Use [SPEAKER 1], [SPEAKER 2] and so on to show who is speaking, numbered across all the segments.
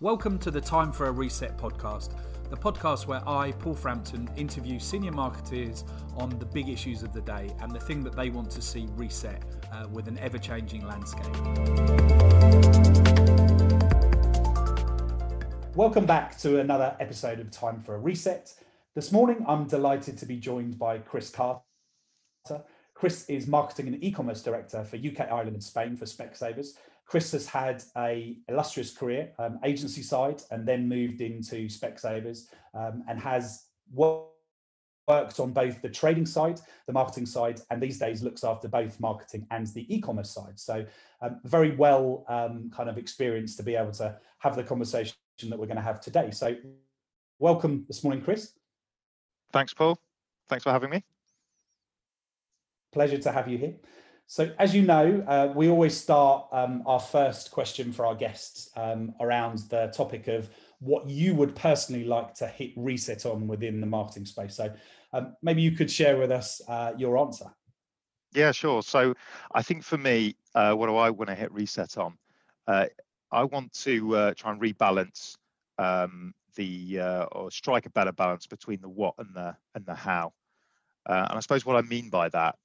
[SPEAKER 1] Welcome to the Time for a Reset podcast, the podcast where I, Paul Frampton, interview senior marketers on the big issues of the day and the thing that they want to see reset uh, with an ever changing landscape. Welcome back to another episode of Time for a Reset. This morning, I'm delighted to be joined by Chris Carter. Chris is marketing and e-commerce director for UK, Ireland, and Spain for Specsavers. Chris has had a illustrious career, um, agency side, and then moved into Specsavers, um, and has worked on both the trading side, the marketing side, and these days looks after both marketing and the e-commerce side. So, um, very well um, kind of experienced to be able to have the conversation that we're going to have today. So, welcome this morning, Chris.
[SPEAKER 2] Thanks, Paul. Thanks for having me.
[SPEAKER 1] Pleasure to have you here. So, as you know, uh, we always start um, our first question for our guests um, around the topic of what you would personally like to hit reset on within the marketing space. So, um, maybe you could share with us uh, your answer.
[SPEAKER 2] Yeah, sure. So, I think for me, uh, what do I want to hit reset on? Uh, I want to uh, try and rebalance um, the uh, or strike a better balance between the what and the and the how. and I suppose what I mean by that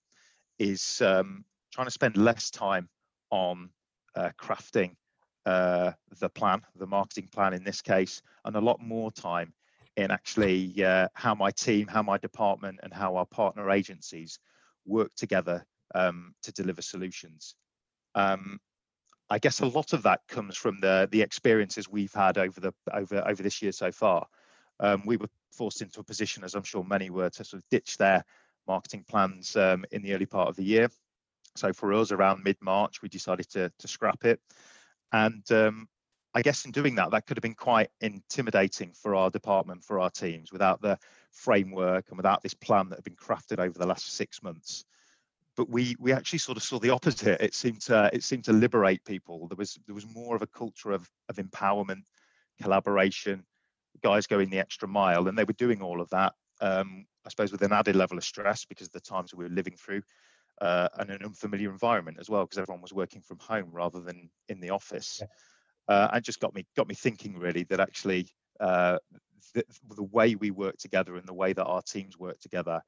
[SPEAKER 2] is um, trying to spend less time on uh, crafting uh, the plan, the marketing plan in this case, and a lot more time in actually uh, how my team, how my department, and how our partner agencies work together um, to deliver solutions. Um, I guess a lot of that comes from the the experiences we've had over the over over this year so far. Um, we were forced into a position, as I'm sure many were, to sort of ditch their marketing plans um, in the early part of the year so for us, around mid-March, we decided to, to scrap it. And um, I guess in doing that, that could have been quite intimidating for our department, for our teams, without the framework and without this plan that had been crafted over the last six months. But we we actually sort of saw the opposite. It seemed to it seemed to liberate people. There was there was more of a culture of of empowerment, collaboration, guys going the extra mile, and they were doing all of that. Um, I suppose with an added level of stress because of the times we were living through uh, and an unfamiliar environment as well because everyone was working from home rather than in the office. Yeah. Uh, and just got me got me thinking really that actually uh, the, the, way we work together and the way that our teams work together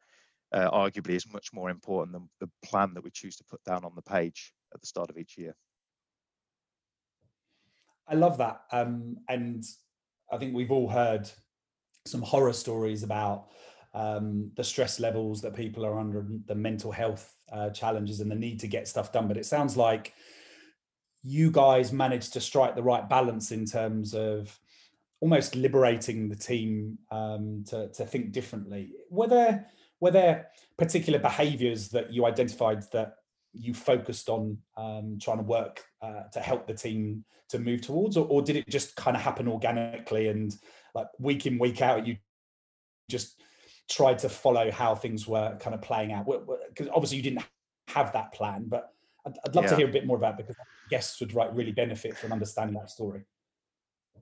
[SPEAKER 2] uh, arguably is much more important than the plan that we choose to put down on the page at the start of each year.
[SPEAKER 1] I love that, um, and I think we've all heard some horror stories about um, the stress levels that people are under, the mental health uh, challenges, and the need to get stuff done. But it sounds like you guys managed to strike the right balance in terms of almost liberating the team um, to, to think differently. Were there were there particular behaviours that you identified that you focused on um, trying to work uh, to help the team to move towards, or, or did it just kind of happen organically and like week in week out you just tried to follow how things were kind of playing out? Because obviously you didn't have that plan, but I'd, I'd love yeah. to hear a bit more about it because guests would right, really benefit from understanding that story.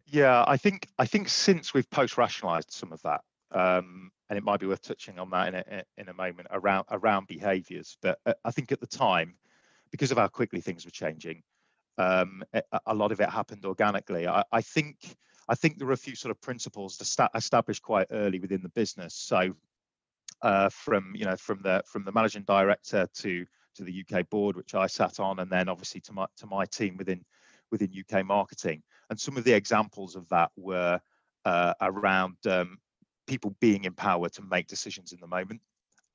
[SPEAKER 2] Yeah, I think I think since we've post-rationalized some of that, um, and it might be worth touching on that in a in a moment around around behaviours. But uh, I think at the time, because of how quickly things were changing, um, a lot of it happened organically. I, I think I think there are a few sort of principles to sta- establish quite early within the business. So uh, from you know from the from the managing director to to the UK board, which I sat on, and then obviously to my to my team within within UK marketing. And some of the examples of that were uh, around um, people being empowered to make decisions in the moment.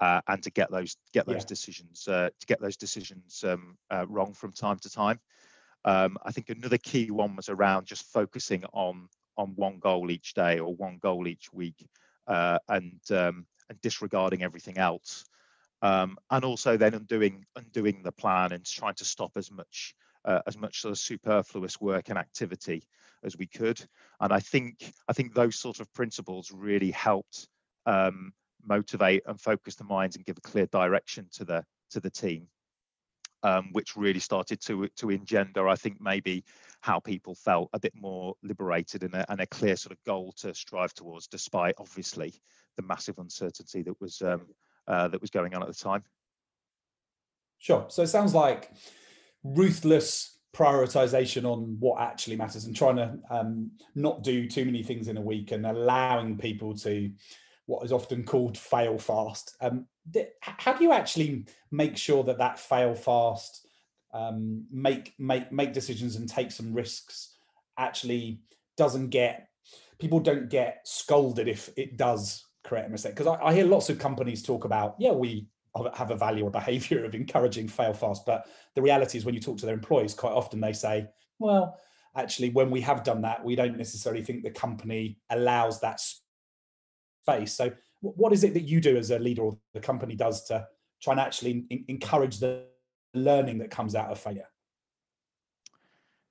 [SPEAKER 2] Uh, and to get those get those yeah. decisions uh, to get those decisions um, uh, wrong from time to time. Um, I think another key one was around just focusing on on one goal each day or one goal each week uh, and um, and disregarding everything else. Um, and also then undoing undoing the plan and trying to stop as much uh, as much sort of superfluous work and activity as we could. And i think i think those sort of principles really helped um, motivate and focus the minds and give a clear direction to the to the team um, which really started to to engender, I think, maybe how people felt a bit more liberated and a, and a clear sort of goal to strive towards, despite obviously the massive uncertainty that was um, uh, that was going on at the time.
[SPEAKER 1] Sure. So it sounds like ruthless prioritization on what actually matters and trying to um, not do too many things in a week and allowing people to what is often called fail fast. Um, how do you actually make sure that that fail fast, um, make make make decisions and take some risks, actually doesn't get people don't get scolded if it does create a mistake? Because I, I hear lots of companies talk about, yeah, we have a value or behavior of encouraging fail fast. But the reality is when you talk to their employees, quite often they say, well, actually, when we have done that, we don't necessarily think the company allows that space. So what is it that you do as a leader or the company does to try and actually encourage the learning that comes out of failure?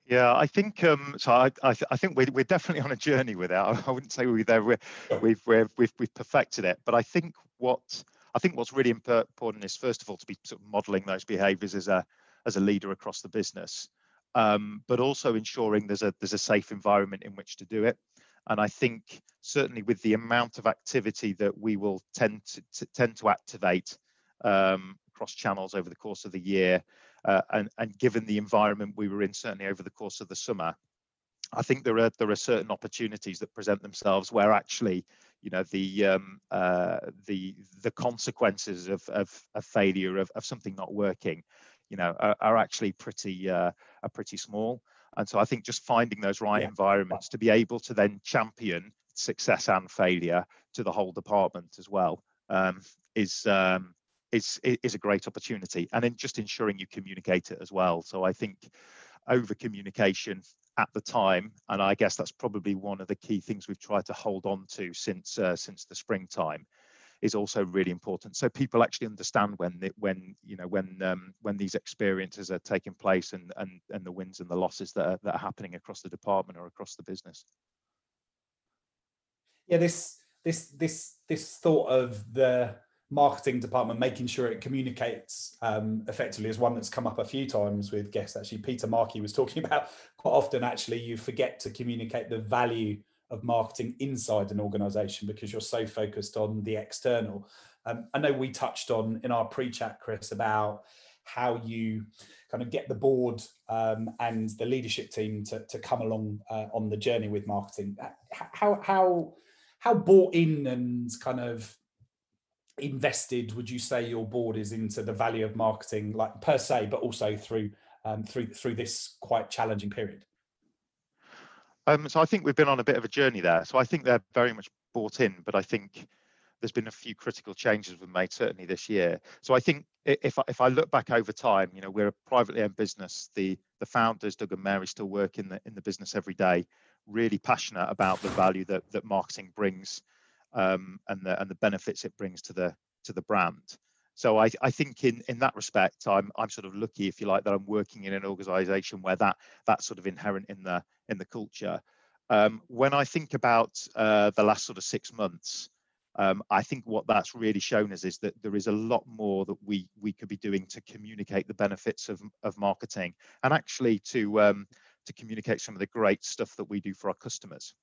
[SPEAKER 2] Yeah, I think um, so. I, I, th- I, think we're, we're definitely on a journey with that. I wouldn't say we're there. We're, we've, we've we've we've perfected it, but I think what I think what's really important is first of all to be sort of modelling those behaviours as a as a leader across the business, um, but also ensuring there's a there's a safe environment in which to do it. And I think certainly with the amount of activity that we will tend to, to tend to activate um, across channels over the course of the year, uh, and and given the environment we were in certainly over the course of the summer, I think there are there are certain opportunities that present themselves where actually you know the um, uh, the the consequences of of, of failure of, of something not working you know are, are actually pretty uh, are pretty small and so i think just finding those right yeah. environments to be able to then champion success and failure to the whole department as well um, is um, is is a great opportunity and then just ensuring you communicate it as well so i think over communication at the time, and I guess that's probably one of the key things we've tried to hold on to since uh, since the springtime, is also really important. So people actually understand when when you know when um, when these experiences are taking place and and and the wins and the losses that are, that are happening across the department or across the business.
[SPEAKER 1] Yeah, this this this this thought of the marketing department making sure it communicates um, effectively is one that's come up a few times with guests actually peter markey was talking about quite often actually you forget to communicate the value of marketing inside an organization because you're so focused on the external. Um, i know we touched on in our pre-chat chris about how you kind of get the board um, and the leadership team to, to come along uh, on the journey with marketing. How how how bought in and kind of invested would you say your board is into the value of marketing like per se but also through um, through through this quite challenging period
[SPEAKER 2] um, so i think we've been on a bit of a journey there. So i think they're very much bought in but i think there's been a few critical changes we've made certainly this year. So i think if I, if I look back over time you know we're a privately owned business. The the founders doug and mary still work in the in the business every day really passionate about the value that that marketing brings um, and the and the benefits it brings to the to the brand. So I, I think in in that respect, I'm I'm sort of lucky, if you like, that I'm working in an organisation where that that's sort of inherent in the in the culture. Um, when I think about uh, the last sort of six months, um, I think what that's really shown us is that there is a lot more that we we could be doing to communicate the benefits of of marketing and actually to um, to communicate some of the great stuff that we do for our customers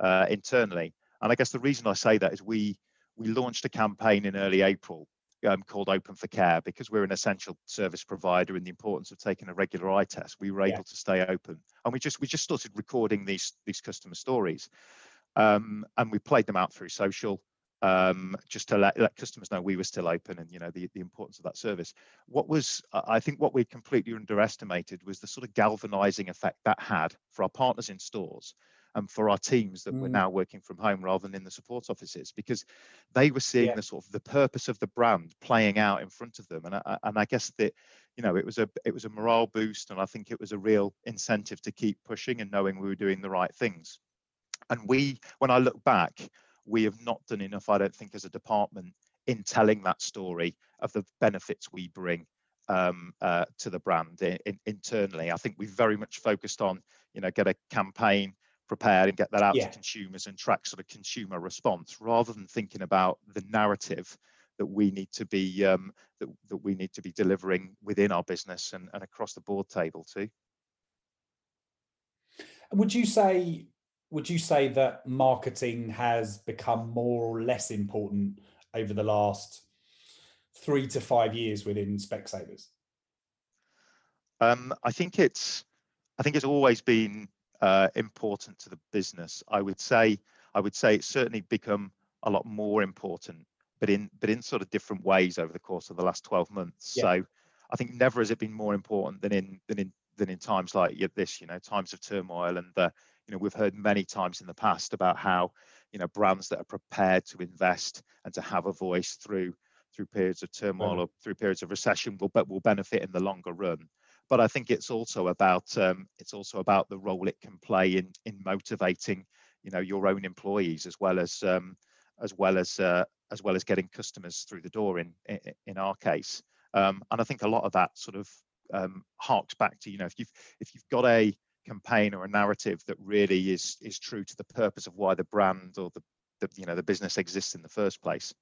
[SPEAKER 2] uh, internally. And I guess the reason I say that is we we launched a campaign in early April um, called Open for Care because we're an essential service provider and the importance of taking a regular eye test. We were yeah. able to stay open, and we just we just started recording these these customer stories, um, and we played them out through social. Um, just to let, let, customers know we were still open and you know the, the importance of that service what was i think what we completely underestimated was the sort of galvanizing effect that had for our partners in stores and for our teams that mm. were now working from home rather than in the support offices because they were seeing yeah. the sort of the purpose of the brand playing out in front of them and I, and I guess that you know it was a it was a morale boost and I think it was a real incentive to keep pushing and knowing we were doing the right things and we when I look back we have not done enough I don't think as a department in telling that story of the benefits we bring um, uh, to the brand in, in, internally. I think we've very much focused on, you know, get a campaign prepared and get that out yeah. to consumers and track sort of consumer response rather than thinking about the narrative that we need to be um, that, that we need to be delivering within our business and, and across the board table too And
[SPEAKER 1] would you say would you say that marketing has become more or less important over the last three to five years within Specsavers?
[SPEAKER 2] Um, I think it's I think it's always been uh, important to the business. I would say I would say it's certainly become a lot more important, but in but in sort of different ways over the course of the last 12 months. Yeah. So I think never has it been more important than in than in than in times like this, you know, times of turmoil. And uh, you know, we've heard many times in the past about how you know brands that are prepared to invest and to have a voice through through periods of turmoil or through periods of recession will but will benefit in the longer run. But I think it's also about um, it's also about the role it can play in in motivating you know your own employees as well as um, as well as uh, as well as getting customers through the door in in, in our case. Um, and I think a lot of that sort of um, harks back to you know if you've if you've got a campaign or a narrative that really is is true to the purpose of why the brand or the, the you know the business exists in the first place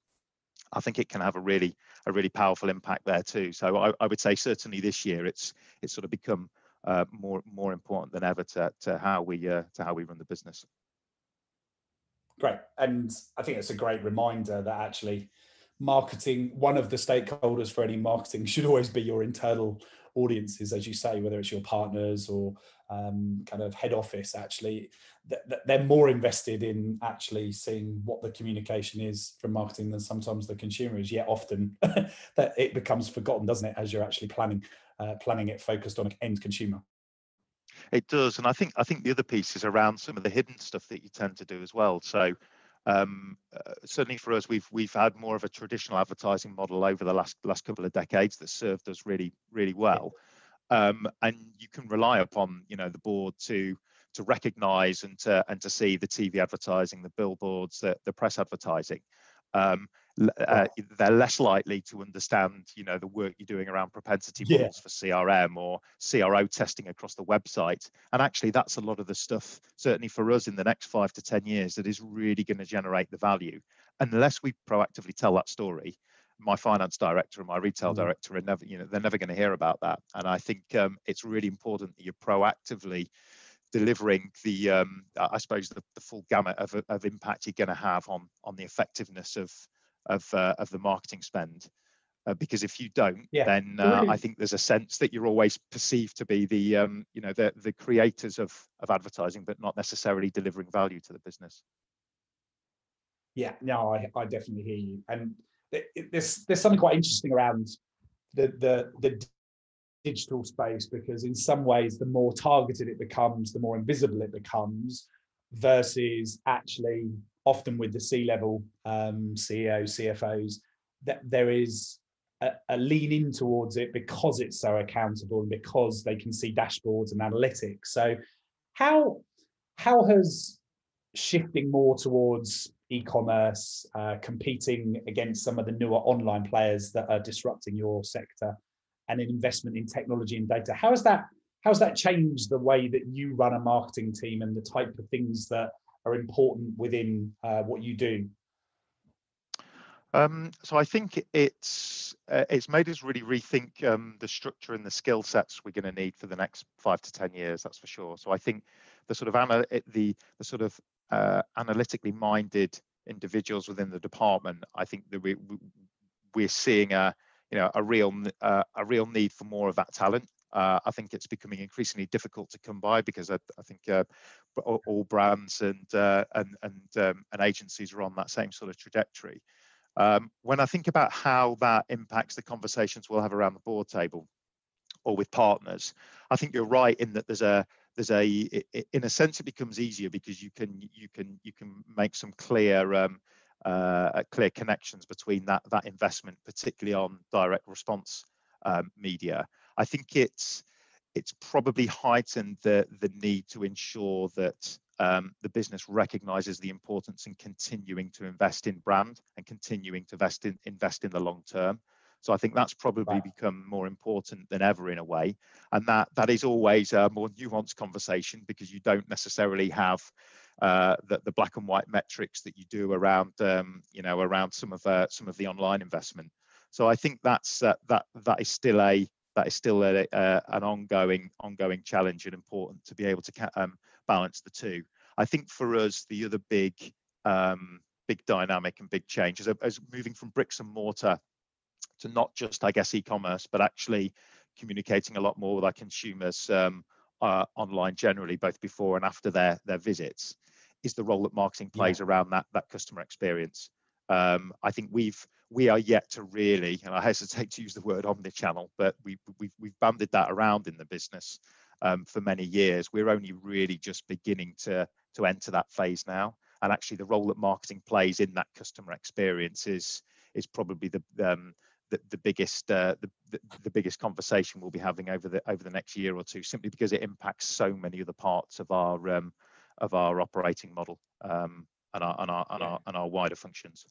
[SPEAKER 2] I think it can have a really a really powerful impact there too. So I, I would say certainly this year it's it's sort of become uh, more more important than ever to to how we uh, to how we run the business.
[SPEAKER 1] Great, and I think it's a great reminder that actually marketing one of the stakeholders for any marketing should always be your internal audiences as you say whether it's your partners or um, kind of head office actually they're more invested in actually seeing what the communication is from marketing than sometimes the consumer is yet often that it becomes forgotten doesn't it as you're actually planning uh, planning it focused on end consumer.
[SPEAKER 2] It does and i think i think the other piece is around some of the hidden stuff that you tend to do as well. So um, uh, certainly for us, we've we've had more of a traditional advertising model over the last last couple of decades that served us really really well, um, and you can rely upon you know the board to to recognise and to and to see the TV advertising, the billboards, the, the press advertising. Um, uh, they're less likely to understand, you know, the work you're doing around propensity models yeah. for CRM or CRO testing across the website. And actually, that's a lot of the stuff, certainly for us in the next five to 10 years, that is really going to generate the value. Unless we proactively tell that story, my finance director and my retail mm. director are never, you know, they're never going to hear about that. And I think um, it's really important that you're proactively delivering the, um, I suppose, the, the full gamut of, of impact you're going to have on on the effectiveness of of uh, of the marketing spend. Uh, because if you don't, yeah. then uh, I think there's a sense that you're always perceived to be the um, you know the the creators of of advertising, but not necessarily delivering value to the business.
[SPEAKER 1] Yeah, no, I, I definitely hear you, and there's there's something quite interesting around the the the digital space because in some ways the more targeted it becomes, the more invisible it becomes, versus actually often with the C-level um, CEOs, CFOs, that there is a, a, lean in towards it because it's so accountable and because they can see dashboards and analytics. So, how how has shifting more towards e-commerce, uh, competing against some of the newer online players that are disrupting your sector, and an investment in technology and data, how has that how has that changed the way that you run a marketing team and the type of things that are important within uh, what you do?
[SPEAKER 2] Um, so I think it's uh, it's made us really rethink um, the structure and the skill sets we're going to need for the next five to ten years. That's for sure. So I think the sort of ana- the the sort of uh, analytically minded individuals within the department. I think that we we're seeing a you know a real uh, a real need for more of that talent. Uh, I think it's becoming increasingly difficult to come by because I, I think uh, all, brands and uh, and and, um, and agencies are on that same sort of trajectory. Um, when I think about how that impacts the conversations we'll have around the board table or with partners, I think you're right in that there's a there's a in a sense it becomes easier because you can you can you can make some clear um, uh, clear connections between that that investment, particularly on direct response um, media. I think it's it's probably heightened the the need to ensure that um, the business recognizes the importance in continuing to invest in brand and continuing to invest in invest in the long term. So I think that's probably become more important than ever in a way, and that that is always a more nuanced conversation because you don't necessarily have uh, the, the black and white metrics that you do around um, you know around some of uh, some of the online investment. So I think that's uh, that that is still a that is still a, a, an ongoing ongoing challenge and important to be able to um, balance the two. I think for us the other big um, big dynamic and big change is, is moving from bricks and mortar to not just I guess e-commerce but actually communicating a lot more with our consumers um, uh, online generally, both before and after their their visits, is the role that marketing plays yeah. around that that customer experience. Um, I think we've we are yet to really, and I hesitate to use the word omnichannel, but we, we've we've banded that around in the business um, for many years. We're only really just beginning to to enter that phase now, and actually the role that marketing plays in that customer experience is is probably the um, the, the biggest uh, the, the, the biggest conversation we'll be having over the over the next year or two, simply because it impacts so many other parts of our um, of our operating model um, and our and our, and our and our wider functions.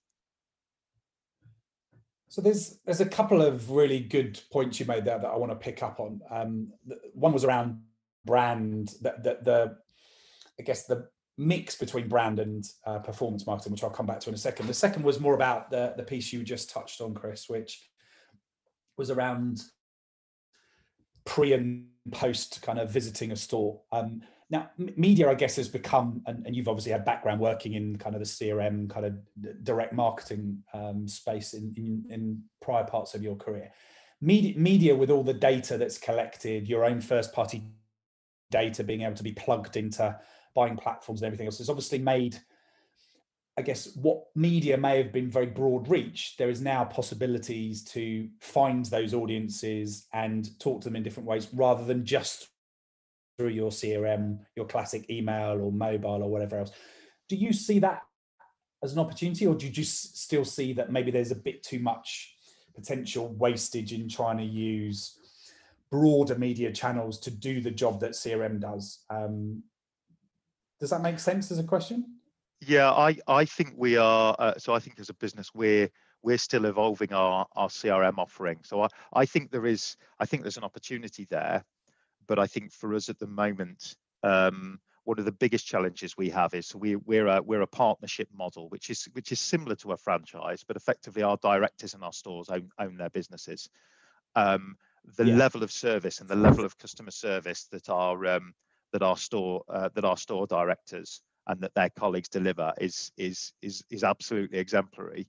[SPEAKER 1] So there's there's a couple of really good points you made there that I want to pick up on. Um, one was around brand, the, the, the I guess the mix between brand and uh, performance marketing, which I'll come back to in a second. The second was more about the the piece you just touched on, Chris, which was around pre and post kind of visiting a store. Um, now, media, I guess, has become, and, and, you've obviously had background working in kind of the CRM, kind of direct marketing um, space in, in, in, prior parts of your career. Media, media, with all the data that's collected, your own first party data being able to be plugged into buying platforms and everything else, has obviously made, I guess, what media may have been very broad reach. There is now possibilities to find those audiences and talk to them in different ways rather than just through your CRM, your classic email or mobile or whatever else. Do you see that as an opportunity, or do you just still see that maybe there's a bit too much potential wastage in trying to use broader media channels to do the job that CRM does? Um, does that make sense as a question?
[SPEAKER 2] Yeah, I, I think we are. Uh, so I think as a business, we're we're still evolving our, our CRM offering. So I, I think there is I think there's an opportunity there but I think for us at the moment, um, one of the biggest challenges we have is we, we're a we're a partnership model, which is which is similar to a franchise, but effectively our directors in our stores own own their businesses. Um, the yeah. level of service and the level of customer service that our um, that our store uh, that our store directors and that their colleagues deliver is is is is absolutely exemplary.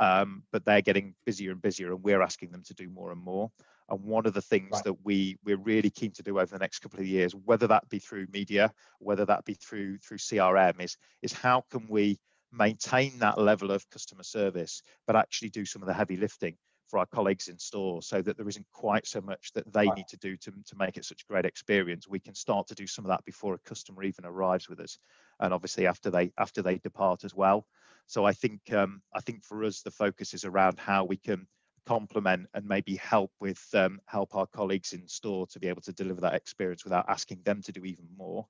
[SPEAKER 2] Um, but they're getting busier and busier, and we're asking them to do more and more. And one of the things right. that we we're really keen to do over the next couple of years, whether that be through media, whether that be through through CRM, is is how can we maintain that level of customer service, but actually do some of the heavy lifting for our colleagues in store so that there isn't quite so much that they right. need to do to, to make it such a great experience. We can start to do some of that before a customer even arrives with us. And obviously after they after they depart as well. So I think um, I think for us the focus is around how we can complement and maybe help with um, help our colleagues in store to be able to deliver that experience without asking them to do even more.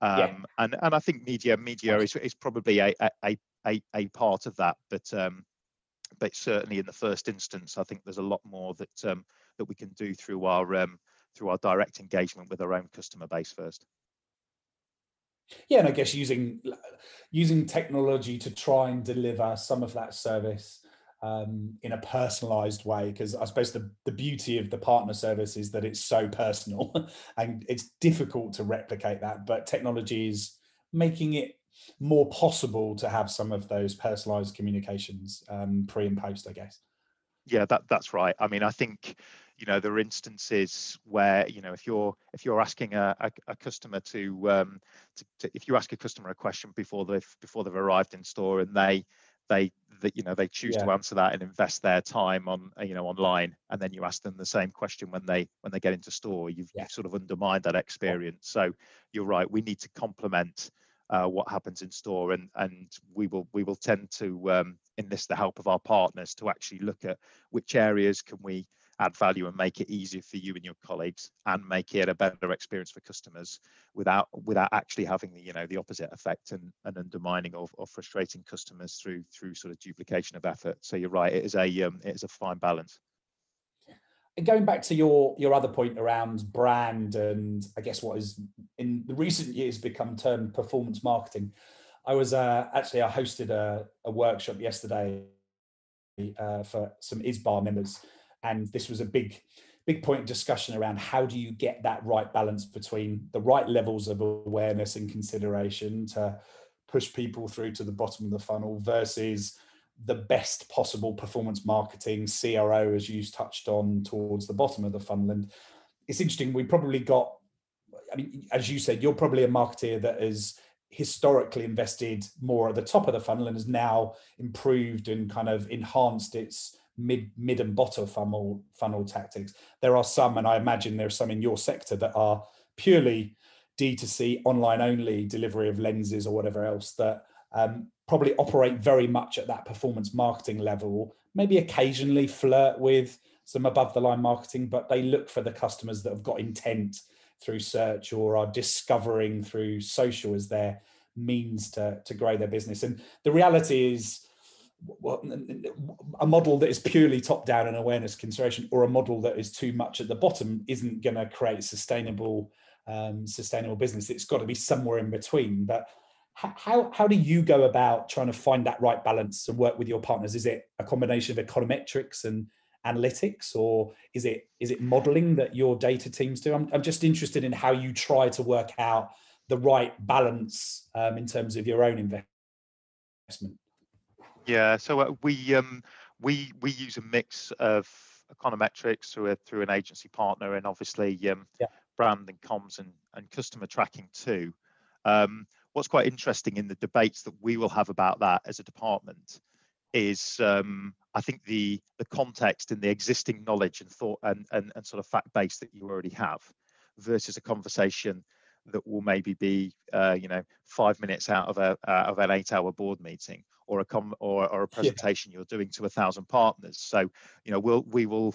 [SPEAKER 2] Um, yeah. and and I think media media is, is probably a, a a a part of that, but um, but certainly in the first instance, I think there's a lot more that um, that we can do through our um, through our direct engagement with our own customer base first.
[SPEAKER 1] Yeah, and I guess using using technology to try and deliver some of that service um, in a personalized way because I suppose the, the beauty of the partner service is that it's so personal and it's difficult to replicate that but technology is making it more possible to have some of those personalized communications um, pre and post I guess.
[SPEAKER 2] Yeah that that's right. I mean I think you know there are instances where you know if you're if you're asking a, a, a customer to, um, to, to if you ask a customer a question before they've before they've arrived in store and they they that you know they choose yeah. to answer that and invest their time on uh, you know online and then you ask them the same question when they when they get into store you've, yeah. you've sort of undermined that experience so you're right we need to complement uh, what happens in store and and we will we will tend to um, enlist the help of our partners to actually look at which areas can we add value and make it easier for you and your colleagues and make it a better experience for customers without without actually having the you know the opposite effect and, and undermining or, or frustrating customers through through sort of duplication of effort. So you're right it is a um, it is a fine balance.
[SPEAKER 1] And going back to your your other point around brand and i guess what is in the recent years become termed performance marketing i was uh, actually i hosted a, a workshop yesterday uh, for some ISBA members and this was a big big point discussion around how do you get that right balance between the right levels of awareness and consideration to push people through to the bottom of the funnel versus the best possible performance marketing CRO as you touched on towards the bottom of the funnel. And it's interesting we probably got I mean, as you said, you're probably a marketeer that has historically invested more at the top of the funnel and has now improved and kind of enhanced its mid mid and bottom funnel funnel tactics. There are some, and I imagine there are some in your sector that are purely D2C online only delivery of lenses or whatever else that um, probably operate very much at that performance marketing level, maybe occasionally flirt with some above the line marketing, but they look for the customers that have got intent through search or are discovering through social as their means to, to grow their business. And the reality is, a model that is purely top down and awareness consideration or a model that is too much at the bottom isn't going to create sustainable um, sustainable business. It's got to be somewhere in between. But how, how do you go about trying to find that right balance and work with your partners? Is it a combination of econometrics and analytics or is it is it modeling that your data teams do? I'm, I'm just interested in how you try to work out the right balance um, in terms of your own investment
[SPEAKER 2] yeah, so uh, we um, we we use a mix of econometrics through a, through an agency partner, and obviously um, yeah. brand and comms and, and customer tracking too. Um, what's quite interesting in the debates that we will have about that as a department is um, I think the the context and the existing knowledge and thought and, and, and sort of fact base that you already have versus a conversation that will maybe be uh, you know five minutes out of a uh, of an eight hour board meeting or a com or, or a presentation yeah. you're doing to a thousand partners. So you know we'll we will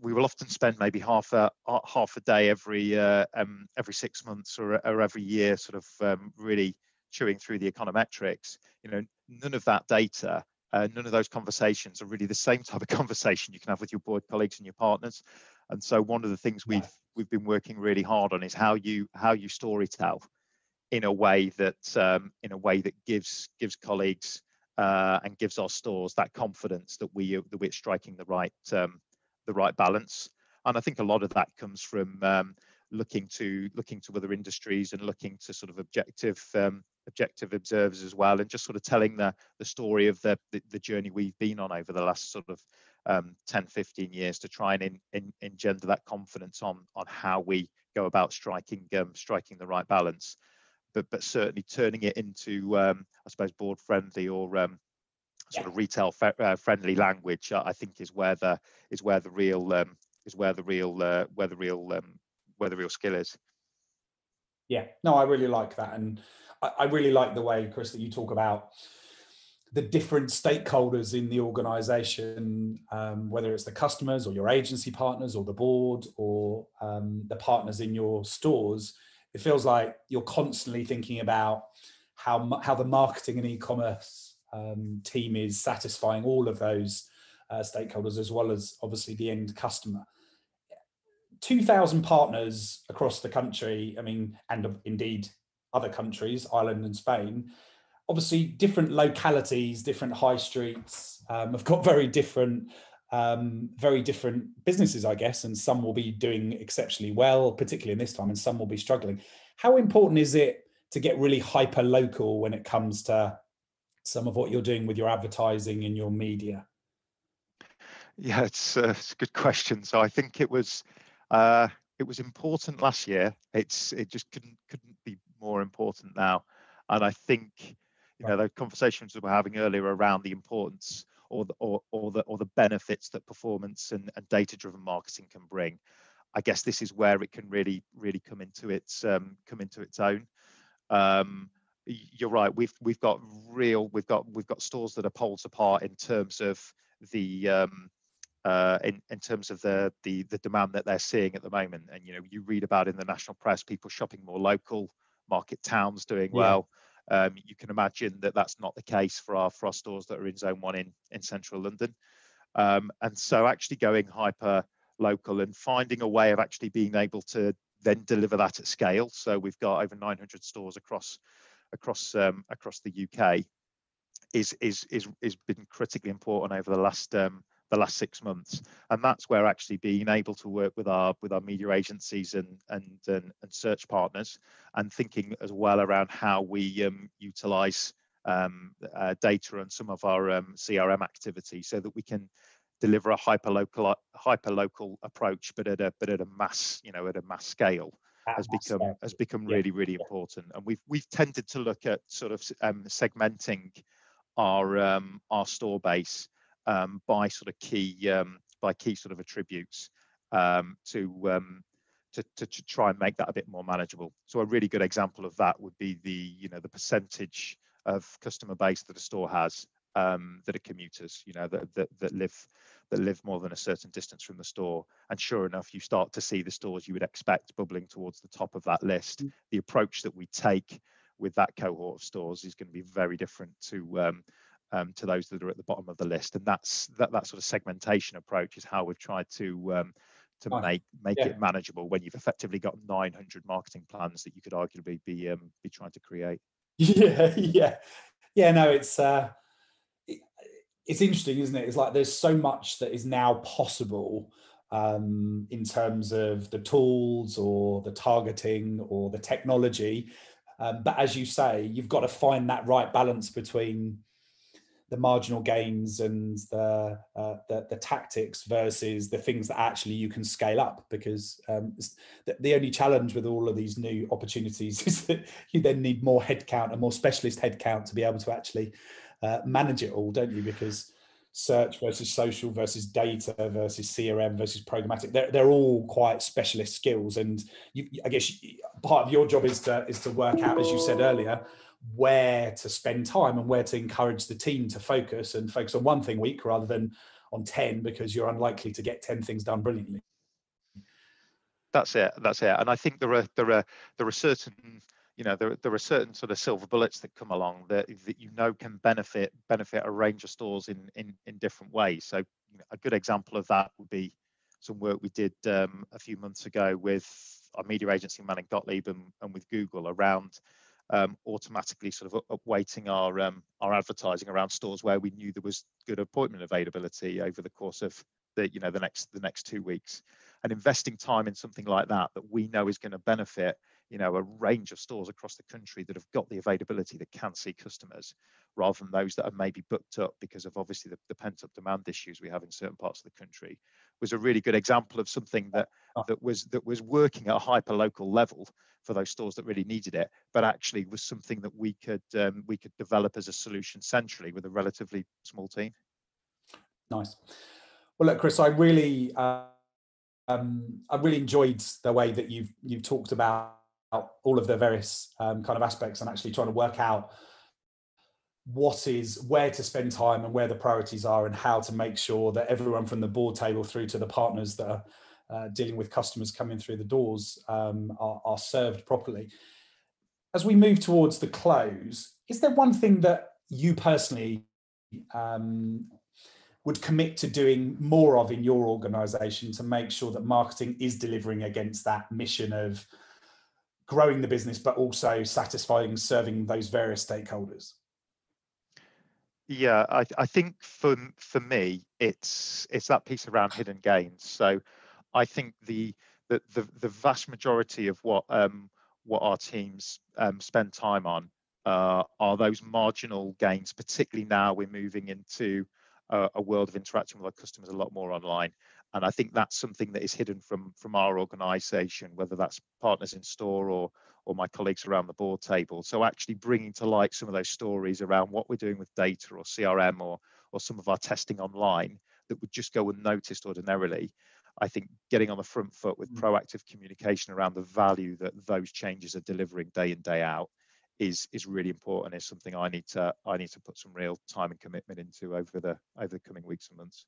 [SPEAKER 2] we will often spend maybe half a half a day every uh, um, every six months or, or every year sort of um, really chewing through the econometrics. You know none of that data uh, none of those conversations are really the same type of conversation you can have with your board colleagues and your partners. And so one of the things we've we've been working really hard on is how you how you story tell in a way that um, in a way that gives gives colleagues uh, and gives our stores that confidence that we that we're striking the right um, the right balance. And I think a lot of that comes from um, looking to looking to other industries and looking to sort of objective um, objective observers as well, and just sort of telling the the story of the the, the journey we've been on over the last sort of um, 10, 15 years to try and in, in, engender that confidence on on how we go about striking um, striking the right balance but but certainly turning it into um, I suppose board friendly or um, sort yeah. of retail fe- uh, friendly language uh, I think is where the is where the real um, is where the real uh, where the real um, where the real skill is.
[SPEAKER 1] Yeah, no, I really like that, and I, I really like the way, Chris, that you talk about the different stakeholders in the organization, um, whether it's the customers or your agency partners or the board or um, the partners in your stores, it feels like you're constantly thinking about how how the marketing and e-commerce um, team is satisfying all of those uh, stakeholders as well as obviously the end customer. 2,000 partners across the country, I mean, and indeed other countries, Ireland and Spain. Obviously, different localities, different high streets um, have got very different um, very different businesses, I guess, and some will be doing exceptionally well, particularly in this time, and some will be struggling. How important is it to get really hyper local when it comes to some of what you're doing with your advertising and your media?
[SPEAKER 2] Yeah, it's, uh, it's a good question. So I think it was uh, it was important last year. It's it just couldn't couldn't be more important now, and I think you know the conversations we were having earlier around the importance or the, or, or the or the benefits that performance and, and data driven marketing can bring. I guess this is where it can really really come into its um, come into its own. Um, you're right we've we've got real we've got we've got stores that are poles apart in terms of the um, uh, in, in terms of the, the the demand that they're seeing at the moment. And you know you read about in the national press people shopping more local market towns doing yeah. Um, you can imagine that that's not the case for our for our stores that are in Zone One in in central London. Um, and so actually going hyper local and finding a way of actually being able to then deliver that at scale. So we've got over 900 stores across across um, across the UK. Is is is is been critically important over the last um, the last six months. And that's where actually being able to work with our with our media agencies and and and, and search partners and thinking as well around how we um, utilize um, uh, data and some of our um, crm activity so that we can deliver a hyper local hyper local approach but at a but at a mass you know at a mass scale has become has become really really yeah. important. And we've we've tended to look at sort of um, segmenting our um, our store base um, by sort of key um, by key sort of attributes um, to, um, to, to to try and make that a bit more manageable. So a really good example of that would be the you know the percentage of customer base that a store has um, that are commuters, you know that, that that live that live more than a certain distance from the store. And sure enough, you start to see the stores you would expect bubbling towards the top of that list. Mm. The approach that we take with that cohort of stores is going to be very different to um, um, to those that are at the bottom of the list. And that's that that sort of segmentation approach is how we've tried to um, to oh, make make yeah. it manageable when you've effectively got 900 marketing plans that you could arguably be um, be trying to create.
[SPEAKER 1] Yeah, yeah, yeah. No, it's uh, it, it's interesting, isn't it? It's like there's so much that is now possible um, in terms of the tools or the targeting or the technology. Um, but as you say, you've got to find that right balance between the marginal gains and the, uh, the, the tactics versus the things that actually you can scale up because um, the, the, only challenge with all of these new opportunities is that you then need more headcount and more specialist headcount to be able to actually uh, manage it all don't you? Because search versus social versus data versus crm versus programmatic they're, they're all quite specialist skills. And you, i guess part of your job is to is to work out as you said earlier where to spend time and where to encourage the team to focus and focus on one thing a week rather than on 10 because you're unlikely to get 10 things done brilliantly.
[SPEAKER 2] That's it that's it. And i think there are there are there are certain you know there, there are certain sort of silver bullets that come along that, that you know can benefit benefit a range of stores in in, in different ways. So a good example of that would be some work we did um, a few months ago with our media agency manning gottlieb and, and with google around um, automatically sort of upweighting our um, our advertising around stores where we knew there was good appointment availability over the course of the you know the next the next two weeks. And investing time in something like that that we know is going to benefit you know a range of stores across the country that have got the availability that can see customers rather than those that are maybe booked up because of obviously the, the pent up demand issues we have in certain parts of the country was a really good example of something that oh. that was that was working at a hyper local level for those stores that really needed it but actually was something that we could um, we could develop as a solution centrally with a relatively small team
[SPEAKER 1] nice well look chris i really uh, um, i really enjoyed the way that you've you've talked about all of the various um, kind of aspects and actually trying to work out what is where to spend time and where the priorities are and how to make sure that everyone from the board table through to the partners that are uh, dealing with customers coming through the doors um, are, are, served properly. As we move towards the close, is there one thing that you personally um, would commit to doing more of in your organization to make sure that marketing is delivering against that mission of growing the business, but also satisfying, serving those various stakeholders?
[SPEAKER 2] Yeah, I, I think for for me, it's it's that piece around hidden gains. So, I think the the the, the vast majority of what um, what our teams um, spend time on uh, are those marginal gains. Particularly now, we're moving into a, a world of interacting with our customers a lot more online, and I think that's something that is hidden from from our organisation, whether that's partners in store or or my colleagues around the board table. So actually bringing to light some of those stories around what we're doing with data or CRM or or some of our testing online that would just go unnoticed ordinarily. I think getting on the front foot with mm. proactive communication around the value that those changes are delivering day in day out is is really important. Is something I need to I need to put some real time and commitment into over the over the coming weeks and months.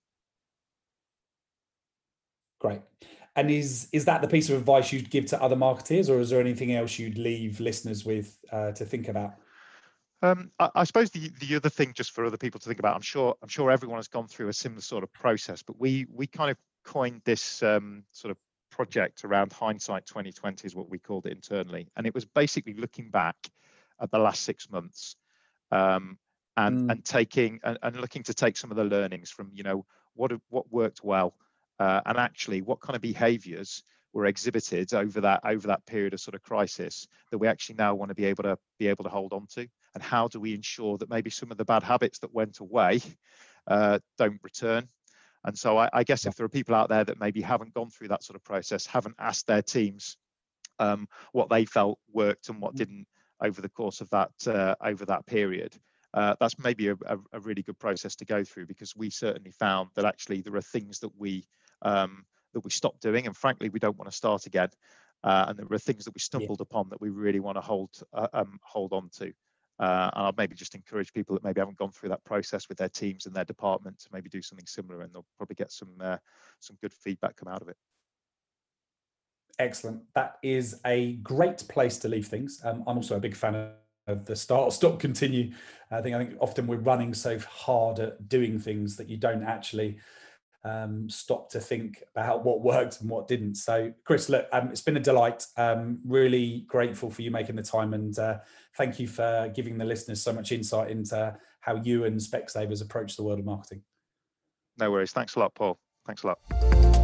[SPEAKER 1] Great. And is is that the piece of advice you'd give to other marketeers, or is there anything else you'd leave listeners with uh, to think about?
[SPEAKER 2] Um, I, I, suppose the, the other thing, just for other people to think about, I'm sure I'm sure everyone has gone through a similar sort of process, but we we kind of coined this um, sort of project around hindsight 2020 is what we called it internally, and it was basically looking back at the last six months um, and mm. and taking and, and looking to take some of the learnings from you know what what worked well uh, and actually what kind of behaviors were exhibited over that over that period of sort of crisis that we actually now want to be able to be able to hold on to and how do we ensure that maybe some of the bad habits that went away uh, don't return and so I, I, guess if there are people out there that maybe haven't gone through that sort of process haven't asked their teams um, what they felt worked and what mm. didn't over the course of that uh, over that period. Uh, that's maybe a, a, a, really good process to go through because we certainly found that actually there are things that we um, that we stopped doing, and frankly, we don't want to start again. Uh, and there are things that we stumbled yeah. upon that we really want to hold uh, um, hold on to. Uh, and I'll maybe just encourage people that maybe haven't gone through that process with their teams and their department to maybe do something similar, and they'll probably get some uh, some good feedback come out of it.
[SPEAKER 1] Excellent. That is a great place to leave things. Um, I'm also a big fan of the start, stop, continue. I think I think often we're running so hard at doing things that you don't actually um, stop to think about what worked and what didn't. So, Chris, look, um, it's been a delight. Um, really grateful for you making the time, and uh, thank you for giving the listeners so much insight into how you and Specsavers approach the world of marketing.
[SPEAKER 2] No worries. Thanks a lot, Paul. Thanks a lot.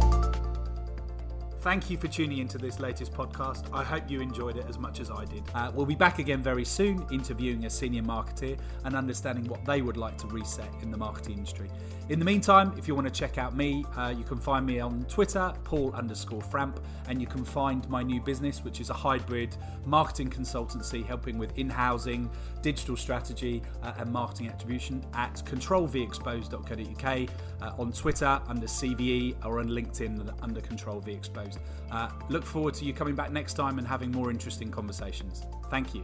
[SPEAKER 1] Thank you for tuning into this latest podcast. I hope you enjoyed it as much as I did. Uh, we'll be back again very soon, interviewing a senior marketer and understanding what they would like to reset in the marketing industry. In the meantime, if you want to check out me, uh, you can find me on Twitter, Paul underscore Framp, and you can find my new business, which is a hybrid marketing consultancy helping with in housing, digital strategy, uh, and marketing attribution at controlvexposed.co.uk, uh, on Twitter under CVE, or on LinkedIn under Control V Exposed. Uh, look forward to you coming back next time and having more interesting conversations. Thank you.